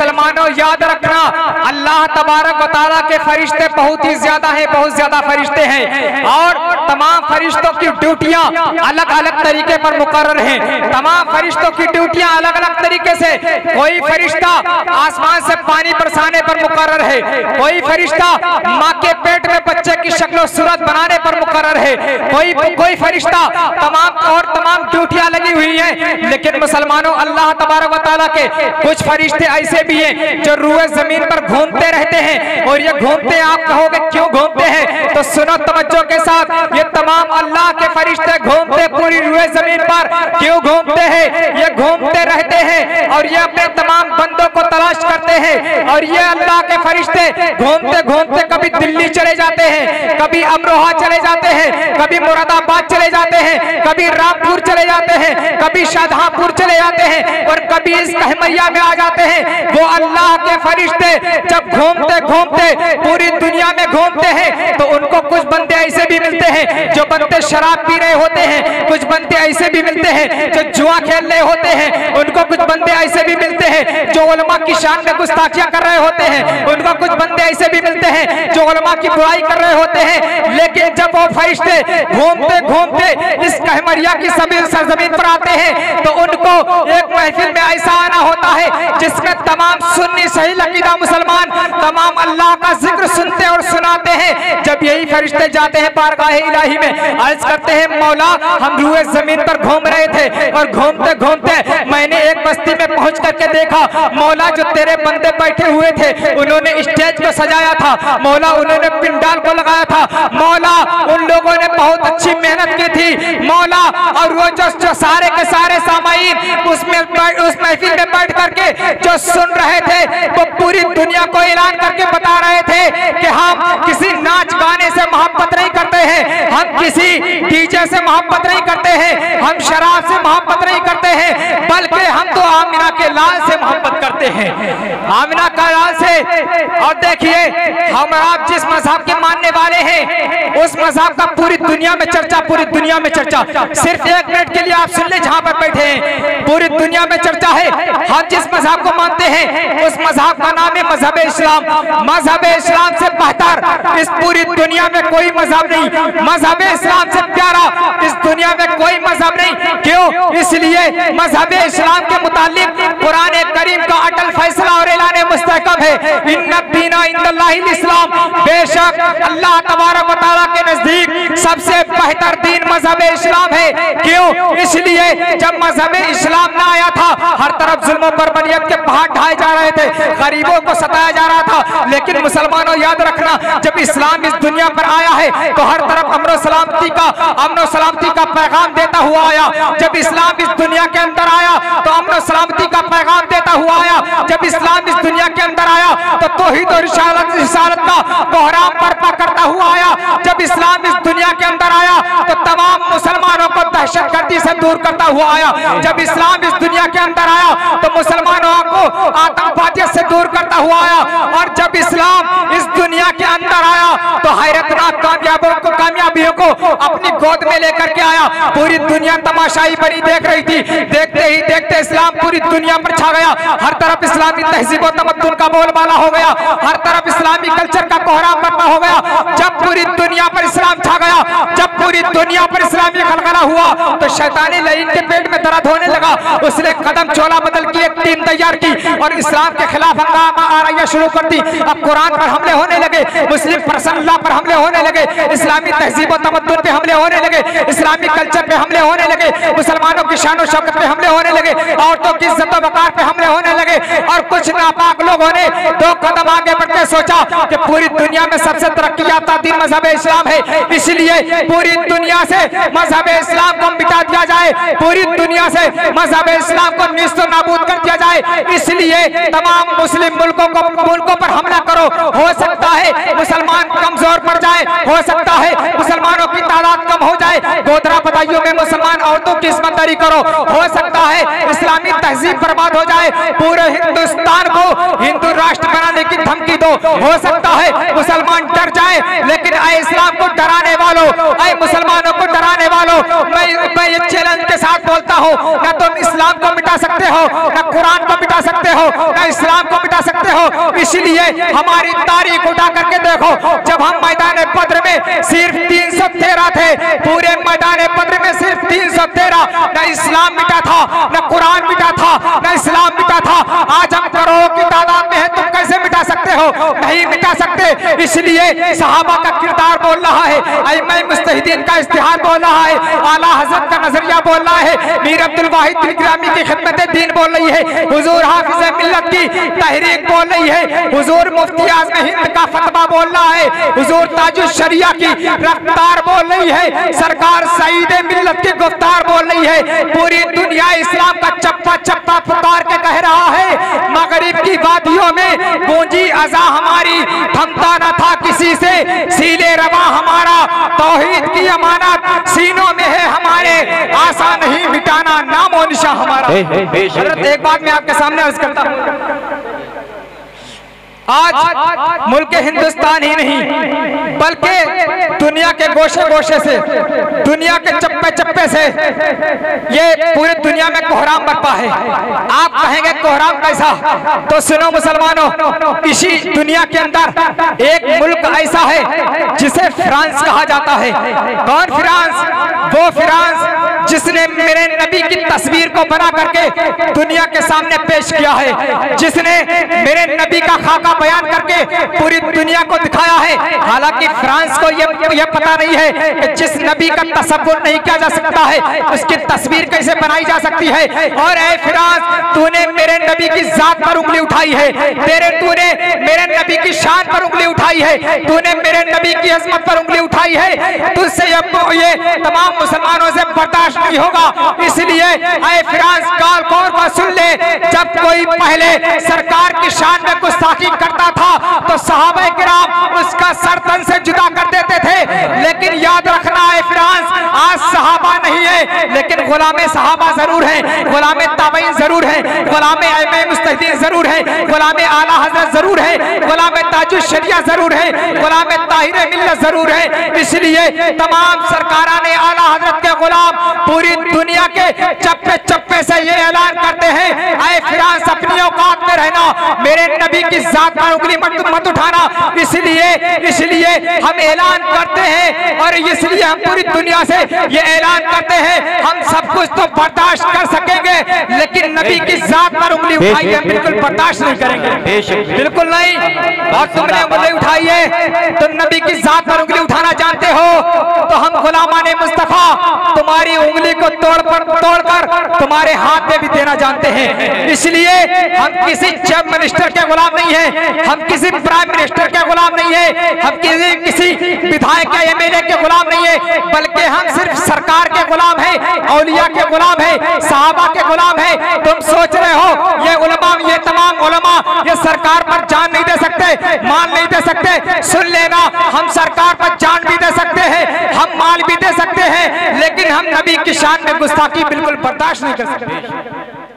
मुसलमानों, याद रखना, अल्लाह तबारक वाली के फरिश्ते बहुत ही ज़्यादा है, बहुत ज़्यादा फरिश्ते हैं। और तमाम फरिश्तों की ड्यूटियाँ अलग अलग तरीके पर मुकर्र हैं। तमाम फरिश्तों की ड्यूटियाँ अलग अलग तरीके से। कोई फरिश्ता आसमान से पानी बरसाने पर मुकर्र है। कोई फरिश्ता माँ के पेट में बच्चे की शक्ल सूरत बनाने पर मुकर्र है। कोई कोई फरिश्ता तमाम और तमाम ड्यूटियाँ लगी हुई है। लेकिन मुसलमानों, अल्लाह तबारक वाली के कुछ फरिश्ते ऐसे हैं, जो रूए ज़मीन पर घूमते रहते हैं। और ये घूमते आप कहोगे, क्यों घूमते हैं? तो सुनो तवज्जो के साथ, ये तमाम अल्लाह के फरिश्ते घूमते पूरी रूए ज़मीन पर। क्यों घूमते हैं? ये घूमते रहते हैं और ये अपने तमाम बंदों को तलाश करते हैं। और ये अल्लाह के फरिश्ते घूमते घूमते कभी दिल्ली चले जाते हैं, कभी अमरोहा चले जाते हैं, कभी मुरादाबाद चले जाते हैं, कभी रामपुर चले जाते हैं, कभी शाहजहांपुर चले जाते हैं और कभी इस कहमैया में आ जाते हैं। वो अल्लाह के फरिश्ते जब घूमते घूमते पूरी दुनिया में घूमते हैं तो उनको कुछ बंदे ऐसे भी मिलते हैं जो बंदे शराब पी रहे होते हैं, कुछ बंदे ऐसे भी मिलते हैं जो जुआ खेल रहे होते हैं, उनको कुछ बंदे ऐसे भी मिलते हैं जो उलमा की शान में गुस्ताखियाँ कर रहे होते हैं, उनको कुछ बंदे ऐसे भी मिलते हैं जो उलमा की बुराई कर रहे होते हैं, लेकिन जब वो फरिश्ते घूमते घूमते इस कहमरिया की सभी सरजमीन पर आते हैं तो उनको एक महफिल में ऐसा आना होता है, जिसमें तमाम सुन्नी सही लकीदा मुसलमान तमाम अल्लाह का ज़िक्र सुनते और सुनाते हैं। जब यही फरिश्ते जाते हैं बारगाह इलाही में, अर्ज़ करते हैं, मौला, हम रूए ज़मीन पर घूम रहे थे, और घूमते घूमते मैंने एक बस्ती में पहुँच करके देखा, मौला, जो तेरे बंदे बैठे हुए थे, उन्होंने स्टेज को सजाया था। मौला उन्होंने पिंडाल को लगाया था। मौला उन लोगों ने बहुत अच्छी मेहनत की थी। मौला और वो जो, जो सारे के सारे सामाइन उसमें उस महफिल में बैठ करके जो सुन रहे थे वो पूरी दुनिया को ऐलान करके बता रहे थे कि हम किसी नाच गाने से मोहब्बत नहीं करते हैं। हम किसी डीजे से मोहब्बत नहीं करते हैं, हम शराब से मोहब्बत नहीं करते हैं, बल्कि हम तो आमिना के लाल से मोहब्बत करते हैं। आमिना का लाल से, और देखिए, हम आप जिस मज़हब के मानने वाले हैं, उस मज़हब का पूरी दुनिया में चर्चा, पूरी दुनिया में चर्चा। सिर्फ़ एक मिनट के लिए आप सुन ले जहाँ पर बैठे हैं। पूरी दुनिया में चर्चा है। हम जिस मज़हब को मानते हैं, उस मज़हब का नाम है मज़हब इस्लाम। मज़हब इस्लाम से बेहतर इस पूरी दुनिया में कोई मज़हब नहीं। मज़हब इस्लाम से प्यारा। इस दुनिया में कोई मज़हब नहीं। क्यों? इसलिए मज़हब इस्लाम के मुतालिक कुरान करीम का अटल फैसला और ऐलान मुस्तकब है। इस्लाम। बेशक अल्लाह तबारक ताला के नज़दीक सबसे बेहतर दीन मज़हब इस्लाम है। क्यों? इसलिए जब मज़हब इस्लाम ना आया था, हर तरफ़ जुल्मों पर बनियत के पहाड़ ढाए जा रहे थे, गरीबों को सताया जा रहा था। लेकिन मुसलमानों, याद रखना, जब इस्लाम इस दुनिया पर आया है तो हर तरफ़ अमनो सलामती का अमनो सलामती का पैगाम देता हुआ आया। जब इस्लाम इस दुनिया के अंदर आया तो अमनो सलामती का पैगाम देता हुआ आया। जब इस्लाम इस दुनिया के अंदर आया तो तोहिद और रिसालत का कोहराम बर्पा करता हुआ आया। जब इस्लाम इस दुनिया के अंदर आया तो तमाम मुसलमानों को दहशत गर्दी से दूर करता हुआ आया। जब इस्लाम इस दुनिया के अंदर आया तो मुसलमानों को आतंकवादियत से दूर करता हुआ आया। और जब इस्लाम इस दुनिया के अंदर तो हैरतनाक कामयाबों को, कामयाबियों को अपनी गोद में लेकर के आया। पूरी दुनिया तमाशाई बनी देख रही थी। देखते ही देखते इस्लाम पूरी दुनिया पर छा गया। हर तरफ़ इस्लामी तहजीब तमद्दुन का बोलबाला हो गया। हर तरफ़ इस्लामी कल्चर का कोहरा पड़ना हो गया। जब पूरी दुनिया पर इस्लाम छा गया, जब पूरी दुनिया पर इस्लामी खलखला हुआ तो शैतानी लईन के पेट में दर्द होने लगा। उसने कदम चोला बदल की एक टीम तैयार की और इस्लाम के खिलाफ हंगामा आरैया शुरू कर दी। अब कुरान पर हमले होने लगे। मुस्लिम प्रसन्नला पर हमले होने लगे, इस्लामी तहजीब तमद्दुन पे हमले होने लगे, इस्लामी कल्चर पे हमले होने लगे, मुसलमानों की शान शौकत पे हमले होने लगे, औरतों की इज़्ज़त वकार पे हमले होने लगे, और कुछ नापाक लोगों ने दो कदम आगे बढ़ के सोचा कि पूरी दुनिया में सबसे तरक्की याफ्ता दिन मज़हब इस्लाम है। इसलिए पूरी दुनिया से मज़हब इस्लाम को मिटा दिया जाए, पूरी दुनिया से मज़हब इस्लाम को निस्त नाबूद कर दिया जाए। इसलिए तमाम मुस्लिम मुल्कों को मुल्कों पर हमला करो। हो सकता है मुसलमान कमज़ोर पड़ जाए, हो सकता है मुसलमानों की तादाद कम हो जाए। गोदरा बदाइयों में मुसलमान औरतों की इसमतदारी करो। हो सकता है इस्लामी तहजीब बर्बाद हो जाए। पूरे हिंदुस्तान को हिंदू राष्ट्र बनाने की धमकी दो। हो सकता है मुसलमान डर जाए, लेकिन आए इस्लाम को डराने वालों आए मुसलमानों को डराने वालों, मैं मैं ये चैलेंज के साथ बोलता हूँ न इस्लाम को मिटा सकते हो, न कुरान को मिटा सकते हो, न इस्लाम को मिटा सकते हो। इसलिए हमारी तारीख उठा करके देखो, जब हम मैदान पत्र में सिर्फ़ तीन सौ तेरह थे, पूरे मैदान पत्र में सिर्फ़ तीन सौ तेरह। न इस्लाम मिटा था, न कुरान मिटा था, न इस्लाम मिटा था। आज हम करोड़ों की तादाद में है, तुम कैसे मिटा सकते हो? नहीं मिटा सकते। इसलिए सहाबा का किरदार बोल रहा है मैं मुस्तहिदीन का इश्तिहार बोल रहा है, आला हज़रत का नज़रिया बोल रहा है, मीर अब्दुल वाहिद ग्रामी की खिदमत दीन बोल रही है, हुजूर हाफिज मिल्लत की तहरीक बोल रही है, हुजूर मुफ्ती आज़म हिंद का फतवा बोल रहा है, हुजूर ताजुल शरिया की रफ्तार बोल रही है, सरकार सईद मिल्लत की गुफ्तार बोल रही है, पूरी दुनिया इस्लाम का चप्पा चप्पा पुकार के कह रहा है, मगरिब की वादियों में गूंजी अजा हमारी थमता न था किसी से। सीले रवा हमारा तोहीद की अमानत। सीनों में है हमारे आसान नहीं मिटाना नामो निशा हमारा एक बात मैं आपके सामने अर्ज़ करता हूँ। आज मुल्क हिंदुस्तान ही नहीं बल्कि दुनिया के गोशे गोशे से दुनिया के चप्पे चप्पे से ये पूरी दुनिया में कोहराम बरपा है। आप कहेंगे कोहराम कैसा? तो सुनो मुसलमानों इसी दुनिया के अंदर एक मुल्क ऐसा है जिसे फ्रांस कहा जाता है। कौन फ्रांस? वो फ्रांस जिसने मेरे नबी की तस्वीर को बना करके दुनिया के सामने पेश किया है जिसने मेरे नबी का खाका बयान करके पूरी दुनिया को दिखाया है। हालाँकि फ्रांस को ये ये पता नहीं है कि जिस नबी का तस्वुर नहीं किया जा सकता है, उसकी तस्वीर कैसे बनाई जा सकती है। और ए फ्रांस, तूने मेरे नबी की जात पर उंगली उठाई है। तेरे तूने मेरे नबी की शान पर उंगली उठाई है। तूने मेरे नबी की अजमत पर उंगली उठाई है। तुझसे ये तमाम मुसलमानों से बर्दाश्त नहीं होगा। इसलिए काल कौर को सुन ले। जब कोई पहले सरकार की शान में कुछ गुस्ताखी करता था तो साहब किराम उसका सरतन से जुदा कर देते थे। लेकिन याद रखना है फ्रांस आज सहाबा नहीं है, लेकिन गुलाम सहाबा ज़रूर है, गुलाम ताबईन ज़रूर है, गुलाम मुस्तदीन ज़रूर है, गुलाम आला हज़रत ज़रूर है, गुलाम ताजुल शरिया ज़रूर है, गुलाम ताहिर मिल्लत ज़रूर है। इसलिए तमाम सरकारा ने आला हज़रत के गुलाम पूरी दुनिया के चप्पे नबी की जात पर उंगली मत, मत उठाना। इसलिए इसलिए हम ऐलान करते हैं और इसलिए हम पूरी दुनिया से ये ऐलान करते हैं। हम सब कुछ तो बर्दाश्त कर सकेंगे लेकिन नबी की जात पर उंगली उठाई है बिल्कुल बर्दाश्त नहीं करेंगे। बिल्कुल नहीं। और तुमने उंगली उठाई है तुम नबी की जात पर उंगली उठाना जानते हो? तो हम गुलामा ने मुस्तफ़ा तुम्हारी उंगली को तोड़ पर तोड़कर तुम्हारे हाथ में भी देना जानते हैं। इसलिए हम किसी चीफ मिनिस्टर के गुलाम नहीं है। हम किसी प्राइम मिनिस्टर के गुलाम नहीं है। हम किसी किसी विधायक या एमएलए के गुलाम नहीं है, बल्कि हम सिर्फ़ सरकार के गुलाम है, औलिया के गुलाम है, साहबा के गुलाम है। तुम सोच रहे हो, ये उलमा, ये तमाम उलमा, ये सरकार पर जान नहीं दे सकते, मान नहीं दे सकते। सुन लेना, हम सरकार पर जान भी दे सकते हैं, हम माल भी दे सकते हैं, लेकिन हम नबी की शान में गुस्ताखी बिल्कुल बर्दाश्त नहीं कर सकते।